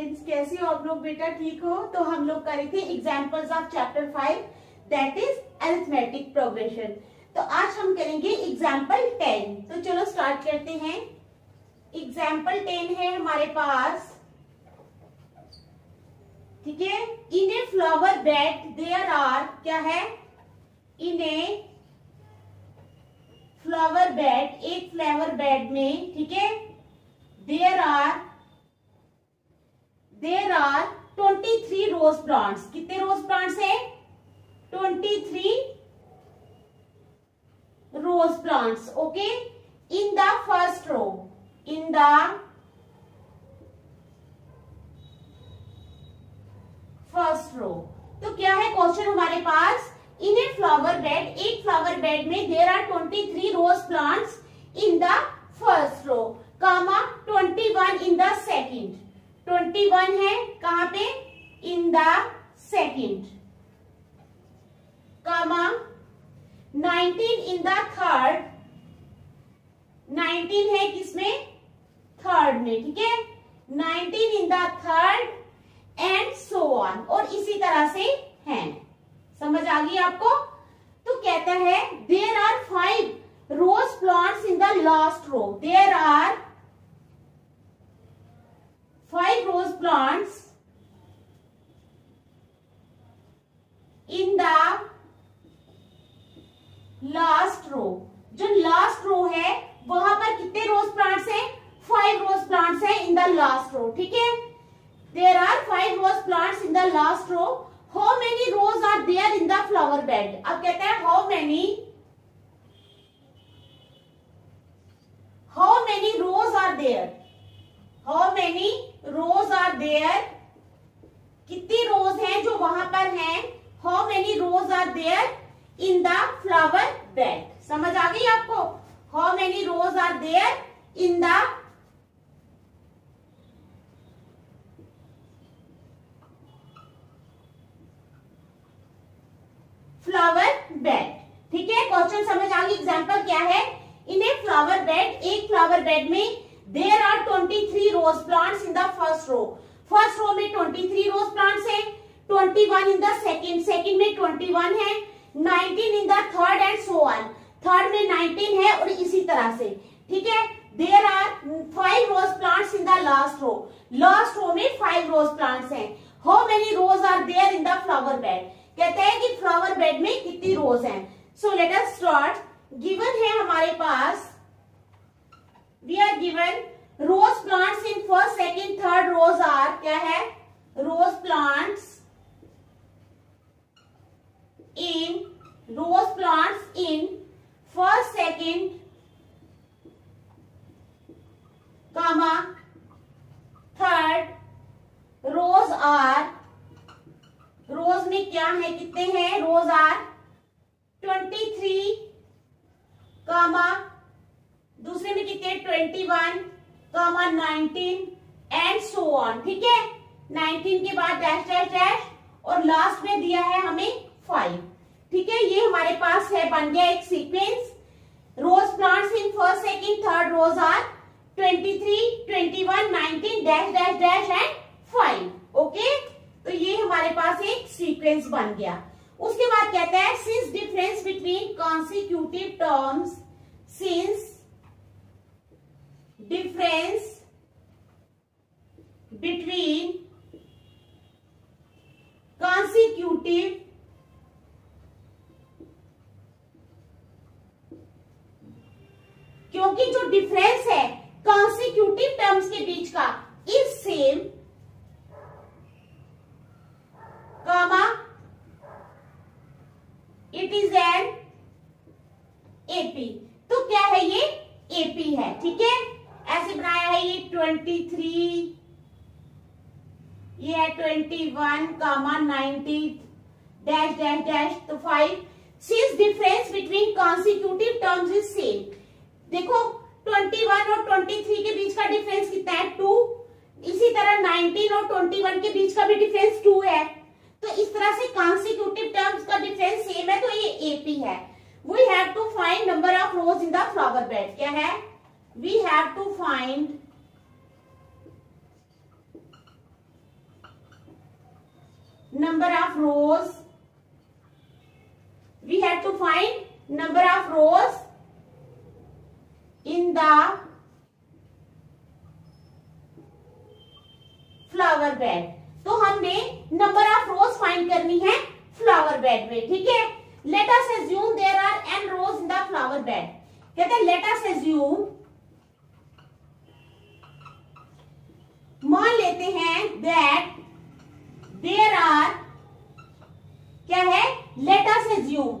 Students कैसे हो आप लोग बेटा ठीक हो? तो हम लोग करे थे examples of chapter five that is arithmetic progression तो आज हम करेंगे एग्ज़ाम्पल टेन तो चलो स्टार्ट करते हैं. एग्ज़ाम्पल टेन है हमारे पास. ठीक है? In a flower bed there are क्या है? इन ए फ्लावर बेड एक फ्लावर बेड में, ठीक है? There are there are twenty three rose plants कितने रोज प्लांट्स है? Twenty three rose plants okay in the first row in the first row तो क्या है क्वेश्चन हमारे पास? इन ए फ्लावर बेड एक फ्लावर बेड में there are twenty three rose plants in the first row comma twenty one in the second twenty one है, कहाँ पे? In the second comma nineteen in the third nineteen है किसमें? Third में, ठीक है? Nineteen in the third and so on और इसी तरह से है। समझ आ गई आपको? तो कहता है there are five rose plants in the last row there are five rose plants in the last row जो लास्ट रो है, वहाँ पर कितने रोज प्लांट्स हैं? फाइव रोज प्लांट्स हैं इन द लास्ट रो ठीक है? There are five rose plants in the last row how many rose are there in the flower bed अब कहते हैं how many how many rose are there how many rose are there कितनी रोज हैं जो वहाँ पर हैं? How many rose are there in the flower bed समझ आ गई आपको? How many rose are there in the flower bed ठीक है? क्वेश्चन समझ आ गई? एग्ज़ाम्पल क्या है? इन ए फ्लावर बेड एक फ्लावर बेड में there are twenty three rose plants in the first row first row में ट्वेंटी थ्री रोज प्लांट्स है twenty one in the second second में ट्वेंटी वन है nineteen in the third and so on third में nineteen है और इसी तरह से। ठीक है? There are five rose plants in the last row last row में फाइव रोज प्लांट्स हैं। How many rose are there in the flower bed कहते हैं कि फ्लावर बेड में कितनी रोज हैं। So let us start given है हमारे पास we are given rose plants in first second third rows are क्या है rose plants in rose plants in first second comma third rows are रोज में क्या है कितने हैं rose are twenty three comma दूसरे में कितने? Twenty one comma nineteen and so on ठीक है? नाइनटीन के बाद डैश डैश डैश और लास्ट में दिया है हमें फाइव ठीक है? ये हमारे पास है, बन गया एक sequence rose plants in first second third rose are twenty three twenty one nineteen dash dash dash and five okay तो ये हमारे पास एक सीक्वेंस बन गया. उसके बाद कहता है since difference between consecutive terms since difference between consecutive क्योंकि जो डिफरेंस है कॉन्सिक्यूटिव टर्म्स के बीच का is same comma it is an AP तो क्या है ये? एपी है, ठीक है? ऐसे बनाया है ये ट्वेंटी थ्री ये है twenty one comma ninety dash dash dash तो five since difference between consecutive terms is same देखो 21 और 23 के बीच का डिफरेंस कितना है? टू इसी तरह 19 और 21 के बीच का भी डिफरेंस टू है। तो इस तरह से कॉन्सिक्यूटिव टर्म्स का डिफरेंस सेम है तो ये एपी है। We have to find number of rows in the flower bed क्या है? वी हैव टू फाइंड number of rows. We have to find number of rows in the flower bed तो हमने number of rose find करनी है flower bed में, ठीक है? Let us assume there are n rows in the flower bed कहते हैं late us assume मान लेते हैं दैट देर आर क्या है? लेट अस एज्यूम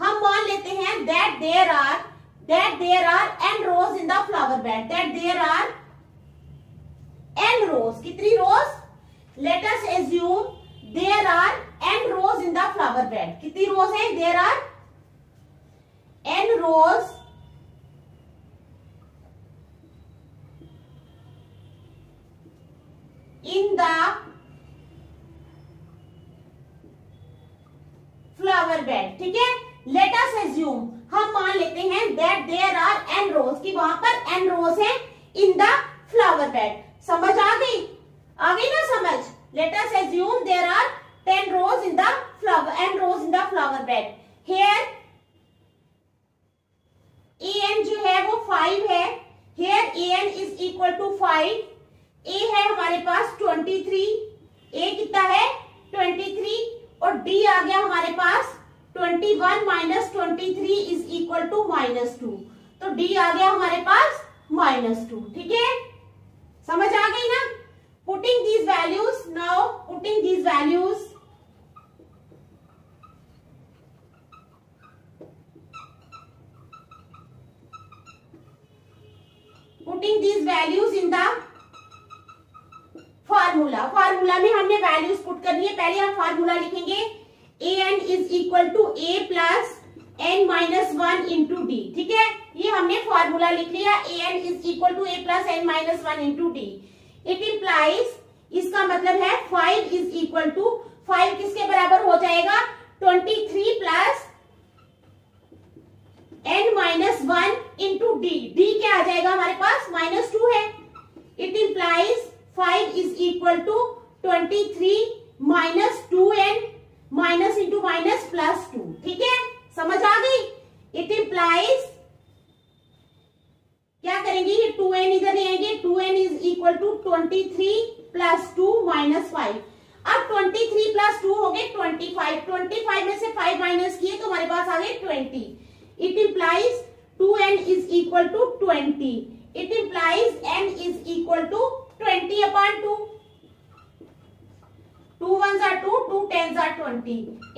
हम मान लेते हैं that there are that there are n rows in the flower bed that there are n rows कितनी rows let us assume there are n rows in the flower bed कितनी रोज है? There are n rows in the flower bed, ठीक है? Let us assume हम मान लेते हैं that there are n rows की वहाँ पर एन रोज है. इन द फ्लावर बेड समझ आ गई आ गई ना समझ let us assume there are ten rows in the flower n rows in the flower bed here a n जो है वो फाइव है here a n is equal to five a है हमारे पास ट्वेंटी थ्री ए कितना है twenty three और डी आ गया हमारे पास twenty one minus twenty three is equal to minus two तो डी आ गया हमारे पास माइनस टू ठीक है समझ आ गई ना putting these values now putting these values putting these values in the formula formula में हमने वैल्यूज़ पहले हम फार्मूला लिखेंगे a n is equal to a plus n minus one into d ठीक है? ये हमने फॉर्मूला लिख लिया a n is equal to a plus n minus one into d it implies इसका मतलब है five is equal to five किसके बराबर हो जाएगा? Twenty three plus n minus one into d d क्या आ जाएगा हमारे पास? माइनस टू है. It implies five is equal to twenty three minus two n minus into minus plus two. ठीक है? समझ आ गई? इट इम्प्लाइज क्या करेंगे? ये टू एन इधर लेंगे two n is equal to twenty three plus two minus five अब ट्वेंटी थ्री प्लस टू हो गए ट्वेंटी फाइव ट्वेंटी फाइव में से फाइव माइनस किए तो हमारे पास आ गए twenty it implies two n is equal to twenty it implies n is equal to twenty upon two two one jar two two ten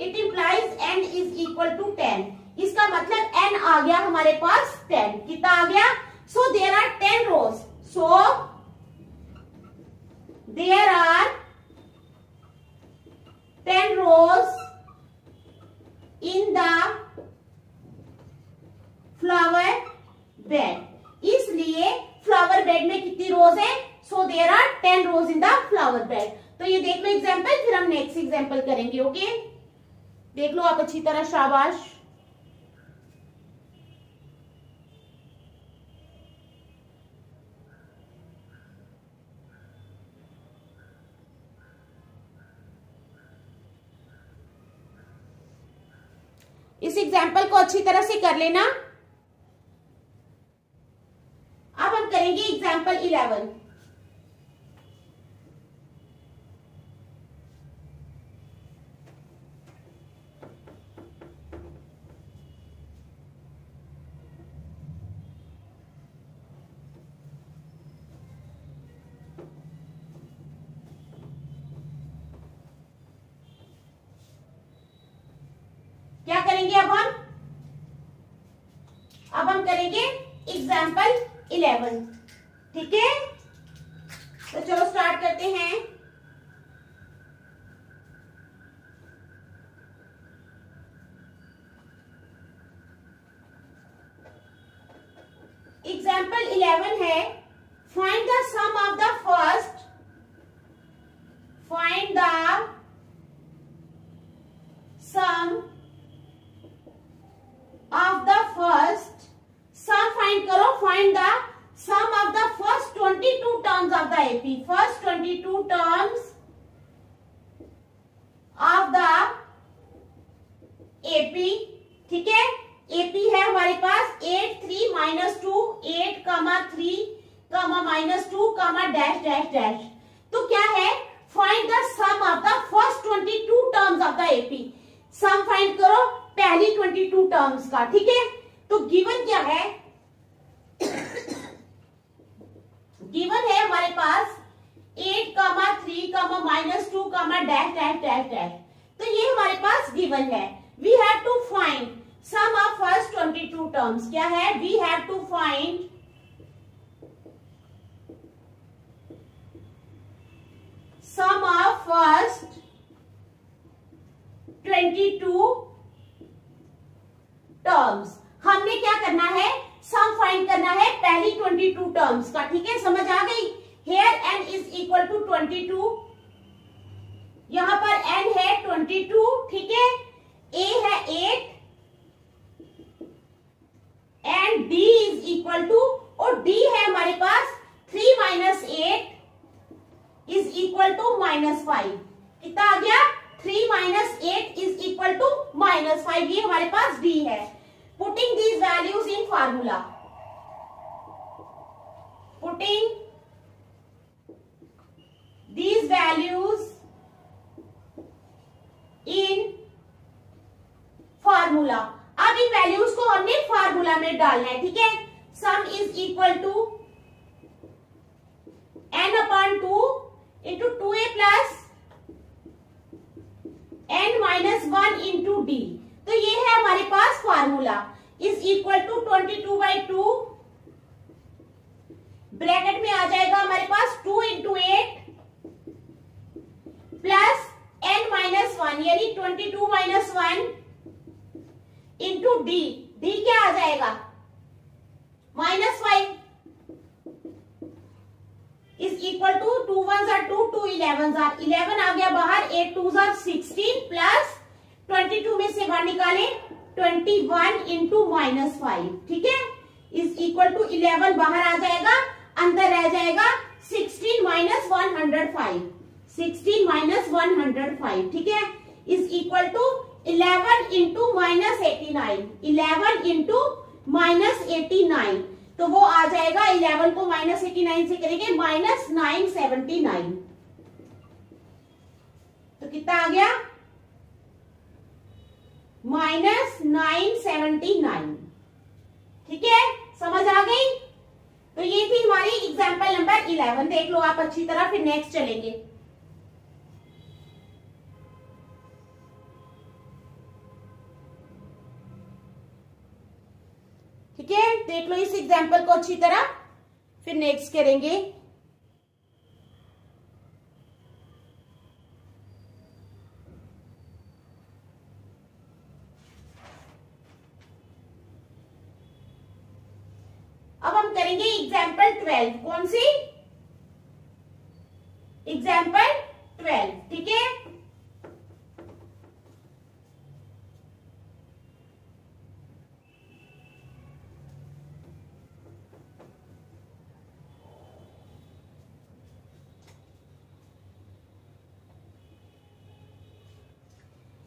it implies n is equal to ten इसका मतलब N आ गया हमारे पास ten कितना आ गया? So there are ten rows so there are ten rows in the flower bed इसलिए flower bed में कितनी रोज है? So there are ten rows in the flower bed तो ये देख लो एग्ज़ाम्पल फिर हम नेक्स्ट एग्ज़ाम्पल करेंगे ओके देख लो आप अच्छी तरह, शाबाश। इस एग्ज़ाम्पल को अच्छी तरह से कर लेना। अब हम करेंगे एग्ज़ाम्पल इलेवन टर्म्स क्या है? We have to find sum of first twenty two terms हमने क्या करना है? सम फाइंड करना है पहली 22 टर्म्स का, ठीक है? समझ आ गई? Here n is equal to 22 यहाँ पर एन है 22 ठीक है? ए है 8 and d is equal to और डी है हमारे पास three minus eight is equal to minus five कितना आ गया? Three minus eight is equal to minus five ये हमारे पास डी है। Putting these values in formula putting these values in formula अब इन वैल्यूज़ को हमने में डालना है, ठीक है? Sum is equal to n upon two into two a plus n minus one into d तो ये है हमारे पास formula is equal to twenty two by two bracket में आ जाएगा हमारे पास two into eight plus n minus one यानी twenty two minus one into d d क्या आ जाएगा? Minus five is equal to two one jar two two eleven जार eleven आ गया बाहर एट टू जार सिक्सटीन प्लस ट्वेंटी टू में से वन निकाले twenty one into minus five ठीक है? इज़ इक्वल टू इलेवन बाहर आ जाएगा, अंदर रह जाएगा sixteen minus one hundred five sixteen minus one hundred five ठीक है? Is equal to eleven into minus eighty nine eleven into minus eighty nine तो वो आ जाएगा इलेवन को माइनस एटी नाइन से करेंगे माइनस नाइन सेवेंटी नाइन तो कितना आ गया? माइनस नाइन सेवेंटी नाइन ठीक है? समझ आ गई? तो ये थी हमारी एग्ज़ाम्पल नंबर इलेवन देख लो आप अच्छी तरह, फिर नेक्स्ट चलेंगे। देख लो इस एग्ज़ाम्पल को अच्छी तरह। फिर नेक्स्ट करेंगे। अब हम करेंगे एग्ज़ाम्पल ट्वेल्व कौन सी? एग्ज़ाम्पल ट्वेल्व ठीक है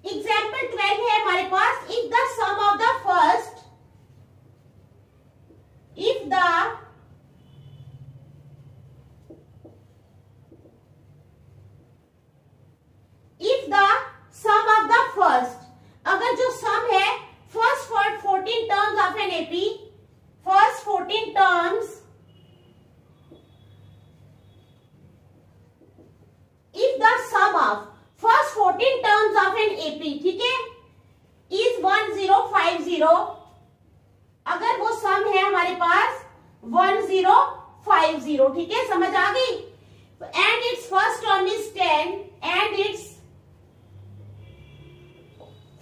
एग्ज़ाम्पल ट्वेल्व है हमारे पास if the sum of the first if the if the sum of the first अगर जो sum है first for 14 terms of an AP first 14 terms if the sum of first 14 terms of an AP ठीक है? Is 1050 अगर वो sum है हमारे पास वन ज़ीरो फाइव ज़ीरो ठीक है? समझ आ गई? And its first term is ten and its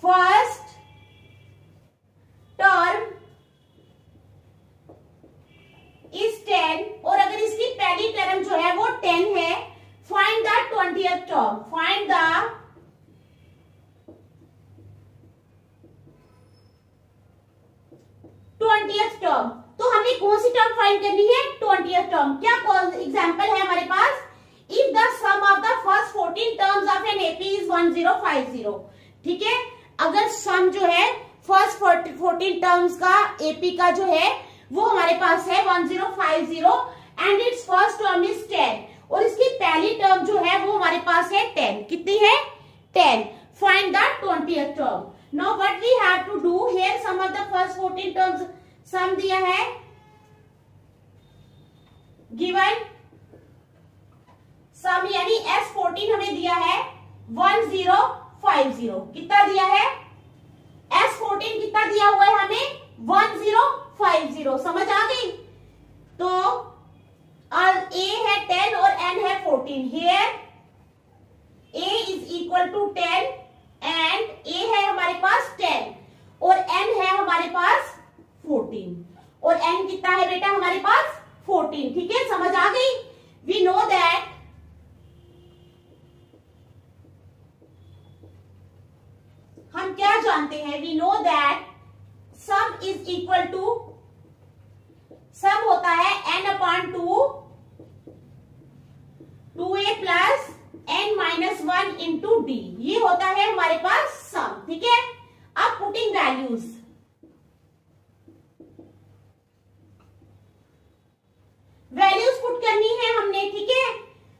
first term is ten और अगर इसकी पहली टर्म जो है वो टेन है find the twenty term find the twenty term तो हमें हमें कौन सी टर्म फाइंड करनी है ट्वेंटी टर्म क्या एग्ज़ाम्पल है हमारे पास? If the sum of the first fourteen terms of an AP is one zero five zero ठीक है? अगर सम जो है फ़र्स्ट फोर्टीन टर्म्स का एपी का जो है, वो हमारे पास है one zero five zero and its first term is ten और इसकी पहली टर्म जो है, वो हमारे पास है टेन कितनी है? Ten find the twenty term no what we have to do here sum of the first fourteen terms sum दिया है। गिवन सम यानी एस फोर्टीन हमें दिया है वन ज़ीरो फाइव ज़ीरो कितना दिया है? एस फोर्टीन कितना दिया हुआ है हमें? वन ज़ीरो फाइव ज़ीरो समझ आ गई? तो ए है टेन और एन है fourteen here a is equal to ten and a है हमारे पास टेन और एन है हमारे पास फोर्टीन और एन कितना है बेटा? हमारे पास फोर्टीन, ठीक है? समझ आ गई? वी नो दैट हम क्या जानते हैं? We know that sum is equal to sum होता है n upon two two a plus n minus one into d ये होता है हमारे पास सम ठीक है? अब पुटिंग वैल्यूज़ पुट करनी है हमने ठीक है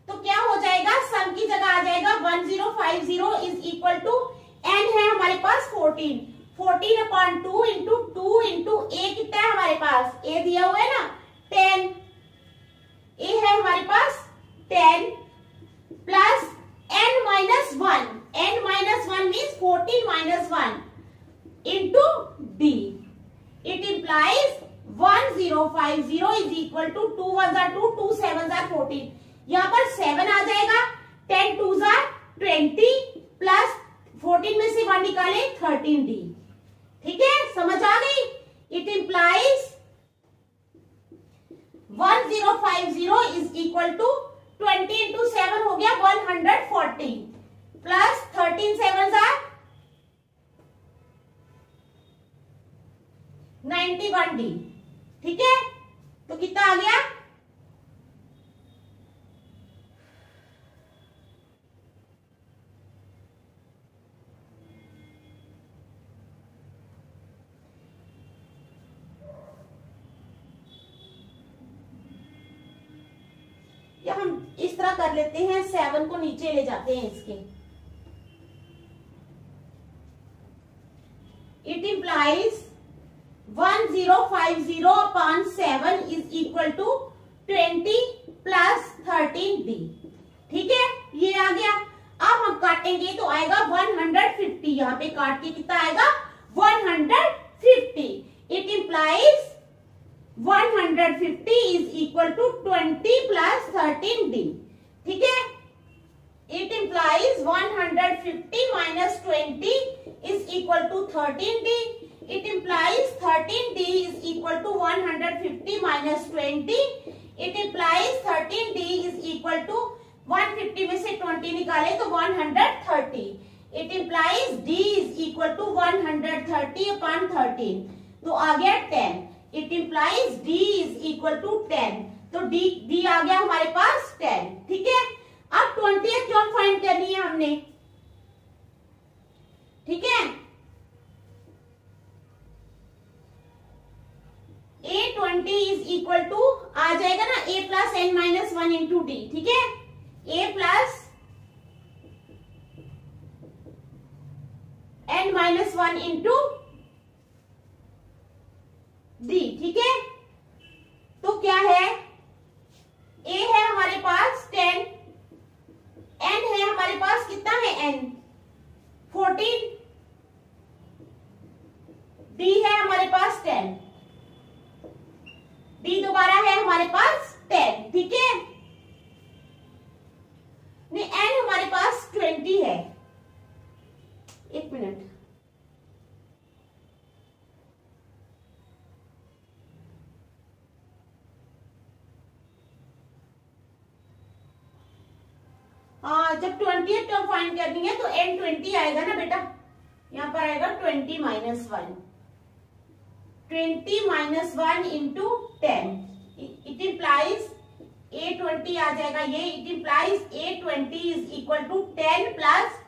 तो क्या हो जाएगा सम की जगह आ जाएगा one zero five zero is equal to n है हमारे पास fourteen fourteen upon two into two into a कितना है हमारे पास ए दिया हुआ है ना टेन ए है हमारे पास ten plus n minus one n minus one means fourteen minus one into d it implies one zero five zero is equal to two one jar two two seven जार fourteen यहाँ पर seven आ जाएगा ten two जार twenty plus fourteen में से one निकाले thirteen D ठीक है? समझ आ गई? It implies one zero five zero is equal to twenty into seven हो गया one hundred forty plus thirteen seven jar ninety one d ठीक है? तो कितना आ गया? या हम इस तरह कर लेते हैं सेवन को नीचे ले जाते हैं इसके। It implies one zero five zero upon seven is equal to twenty plus thirteen d ठीक है? ये आ गया। अब हम काटेंगे तो आएगा वन हंड्रेड फिफ्टी। यहाँ पे काट के कितना आएगा? One hundred fifty. It implies 150 is equal to 20 plus 13 d ठीक है? It implies 150 minus 20 is equal to 13 d it implies 13 d is equal to 150 minus 20 it implies 13 d is equal to 150 में से 20 निकाले तो 130 it implies d is equal to 130 upon 13 तो आ गया 10 it implies d is equal to ten तो d d आ गया हमारे पास टेन ठीक है? अब ट्वेंटी टर्म फाइंड करनी है हमने? ठीक है? A twenty is equal to आ जाएगा ना a plus n minus one into d ठीक है? A plus n minus one into d ठीक है? तो क्या है? ए है हमारे पास टेन एन है हमारे पास कितना है? एन फोर्टीन डी है हमारे पास टेन डी दोबारा है हमारे पास टेन ठीक है? नहीं एन हमारे पास ट्वेंटी है। एक मिनट। आ, जब ट्वेंटी टर्म फाइंड करनी है तो एन ट्वेंटी आएगा ना बेटा? यहाँ पर आएगा twenty minus one twenty minus one into ten. It implies a twenty आ जाएगा। ये it implies a twenty is equal to ten plus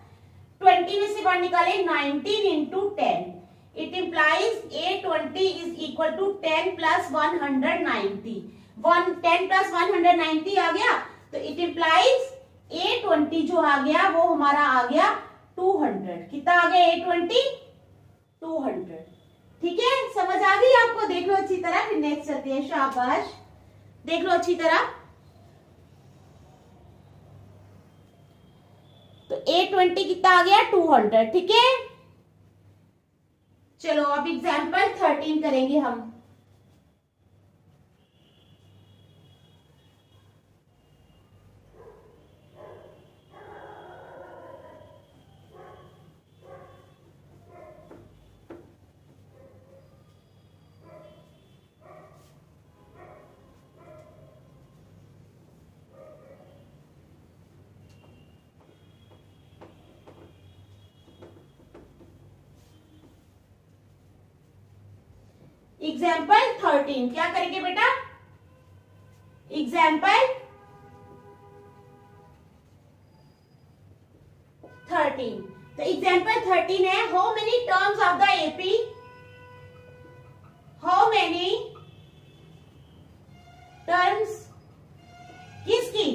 twenty में से वन निकाले? Nineteen into ten. It implies a twenty is equal to ten plus one hundred ninety. One ten plus one hundred ninety आ गया। तो it implies a twenty जो आ गया, वो हमारा आ गया टू हंड्रेड। कितना आ गया ए ट्वेंटी? Two hundred. ठीक है? समझ आ गई आपको? देख लो अच्छी तरह। फिर नेक्स्ट चलते हैं। शाबाश। देख लो अच्छी तरह। तो ए ट्वेंटी कितना आ गया? टू हंड्रेड ठीक है? चलो, अब एग्ज़ाम्पल थर्टीन करेंगे हम। एग्ज़ाम्पल थर्टीन क्या करेंगे बेटा? एग्ज़ाम्पल थर्टीन तो एग्ज़ाम्पल थर्टीन है how many terms of the AP how many terms किसकी?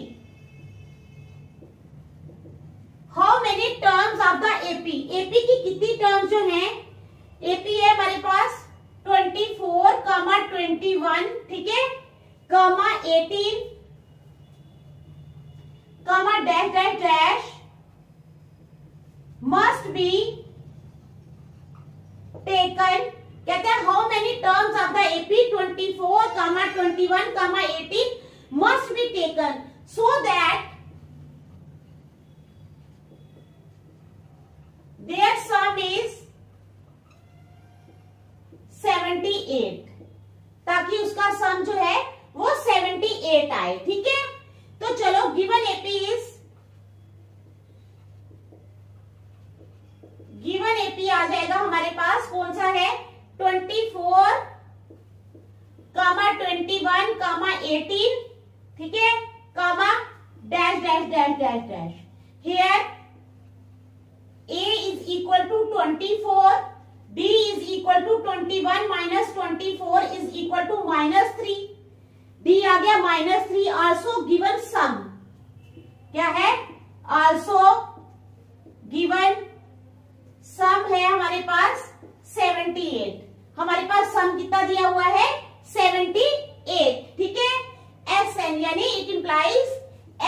How many terms of the AP AP की कितनी टर्म्स जो हैं एपी है हमारे पास twenty four comma twenty one ठीक है comma eighteen comma dash dash dash must be taken कहते हैं how many terms of the AP twenty four comma twenty one comma eighteen must be taken so that their sum is 78 ताकि उसका सम जो है वो 78 आए ठीक है तो चलो गिवन एपी इज़ पी आ जाएगा हमारे पास। कौन सा है? 24 four comma twenty one comma eighteen ठीक है? Comma dash dash dash dash dash here A is equal to 24 four B is equal to 21 one minus twenty four is equal to minus three D आ गया minus three also given sum क्या है? Also given sum है हमारे पास 78 हमारे पास सम कितना दिया हुआ है? 78 ठीक है? एस एन यानी इट इंप्लाइज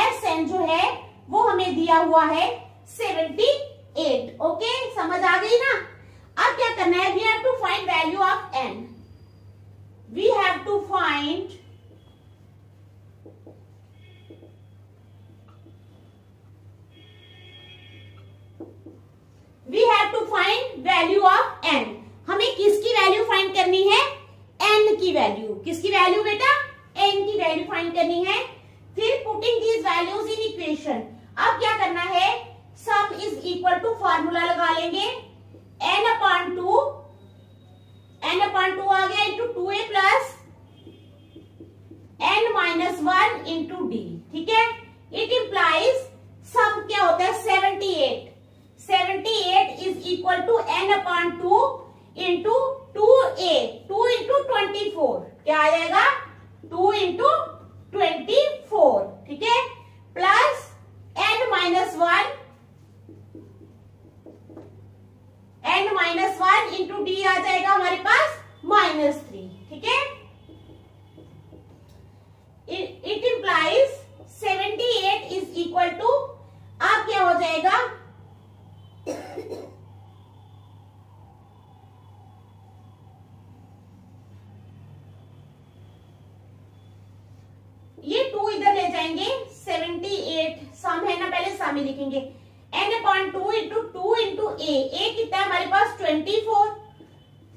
एस एन जो है, वो हमें दिया हुआ है 78 ओके समझ आ गई ना? अब क्या करना है? We have to find value of N we have to find we have to find value of N हमें किसकी वैल्यू फाइंड करनी है? एन की वैल्यू. किसकी वैल्यू बेटा? एन की वैल्यू फाइंड करनी है। फिर putting these values in equation अब क्या करना है? Sum is equal to formula लगा लेंगे। N upon two N upon two आ गया into two A plus N minus one into D ठीक है? इट इंप्लाइज सम क्या होता है? Seventy eight seventy eight is equal to N upon two into two A two into twenty four क्या आ जाएगा? Two into twenty four ठीक है? Plus N minus one N minus one into D आ जाएगा हमारे पास माइनस थ्री ठीक है? It implies seventy eight is equal to आप क्या हो जाएगा ये टू इधर ले जाएँगे सेवेंटी एट सम है ना पहले सम ही लिखेंगे। N upon two into two into A A कितना है? हमारे पास twenty four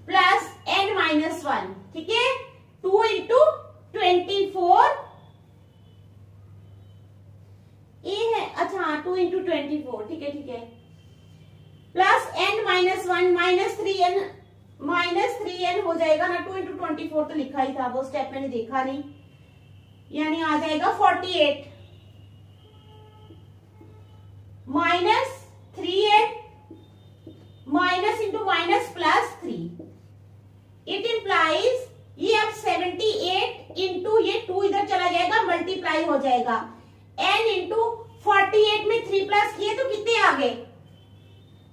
plus N minus one ठीक है? Two into twenty four A है अच्छा हाँ टू इंटू ट्वेंटी फोर ठीक है ठीक है। Plus N minus one minus three N minus three N हो जाएगा। ना टू इंटू ट्वेंटी फोर तो लिखा ही था, वो स्टेप मैंने देखा नहीं। यानी आ जाएगा forty eight minus three N minus into minus plus three it implies ये अब सेवेंटी एट इंटू ये टू इधर चला जाएगा मल्टीप्लाई हो जाएगा। एन इंटू फोर्टी एट में थ्री प्लस किए तो कितने आ गए?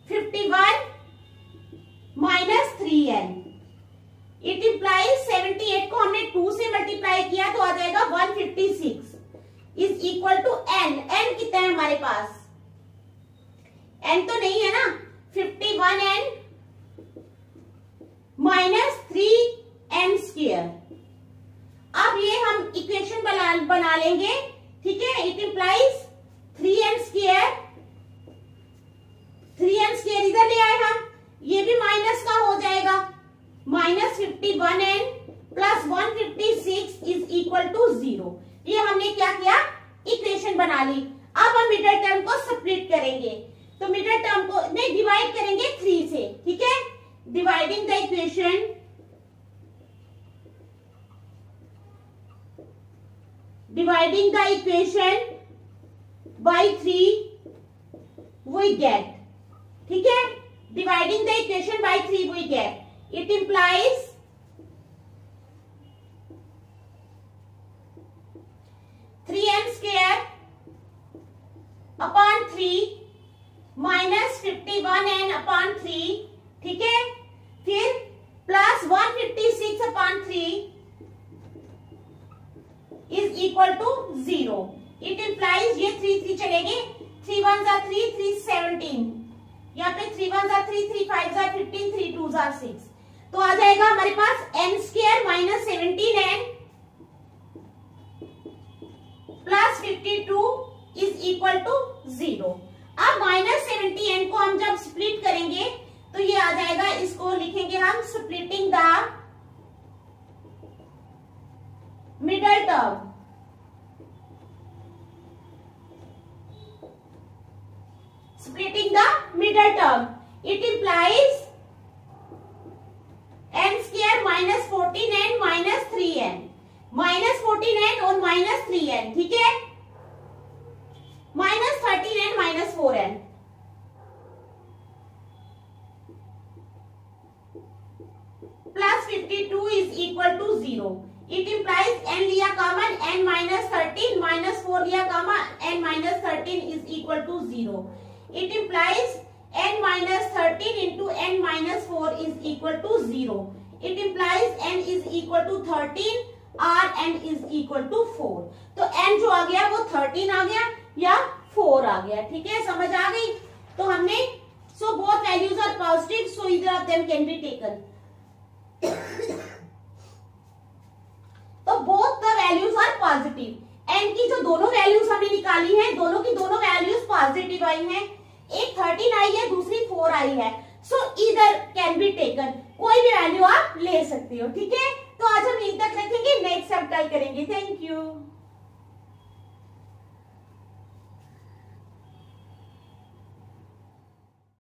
Fifty one minus three N it implies seventy eight को हमने टू से मल्टीप्लाई किया तो आ जाएगा one fifty six is equal to N N कितना है हमारे पास? एन तो नहीं है ना? Fifty one N minus three N square अब ये हम इक्वेशन बना बना लेंगे, ठीक है? It implies three N square three N square इधर ले आए हम। ये भी माइनस का हो जाएगा। Minus fifty one N plus one fifty six is equal to zero ये हमने क्या किया? इक्वेशन बना ली। अब हम मिडल टर्म को सप्लिट करेंगे। तो मीटर टर्म को, नहीं डिवाइड करेंगे थ्री से, ठीक है? Dividing the equation dividing the equation by three we get ठीक है? Dividing the equation by three we get it implies three M square upon three minus fifty one N upon three ठीक है? फिर plus one fifty six upon three is equal to zero it implies ये three three चलेंगे। Three one जा three three seventeen यहाँ पे three one जा three three five जा फिफ्टीन थ्री टू जा सिक्स तो आ जाएगा हमारे पास N square minus seventeen N plus fifty two is equal to zero अब माइनस सेवेंटी एन को हम जब स्प्लिट करेंगे तो ये आ जाएगा, इसको लिखेंगे हम splitting the middle term. Splitting the middle term. It implies n square minus 14n minus 3n minus fourteen N और माइनस थ्री एन ठीक है? minus thirteen n minus four n plus fifty two is equal to zero it implies n लिया common n minus thirteen minus four लिया common n minus thirteen is equal to zero it implies n minus thirteen into n minus four is equal to zero it implies n is equal to thirteen or n is equal to four तो N जो आ गया वो thirteen आ गया या four आ गया, ठीक है? समझ आ गई? तो हमने so both values are positive so either of them can be taken तो both the values are positive N की जो दोनों वैल्यूज़ हमने निकाली है, दोनों की दोनों वैल्यूज़ पॉजिटिव आई हैं। एक थर्टीन आई है, दूसरी फोर आई है। सो इधर कैन बी टेकन कोई भी वैल्यू आप ले सकते हो, ठीक है? तो आज हम यहीं तक रखेंगे। नेक्स्ट ट्राई करेंगे। Thank you